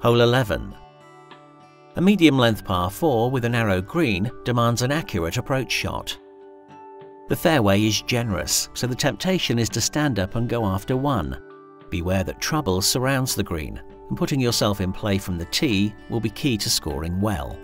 Hole 11. A medium-length par 4 with a narrow green demands an accurate approach shot. The fairway is generous, so the temptation is to stand up and go after one. Beware that trouble surrounds the green, and putting yourself in play from the tee will be key to scoring well.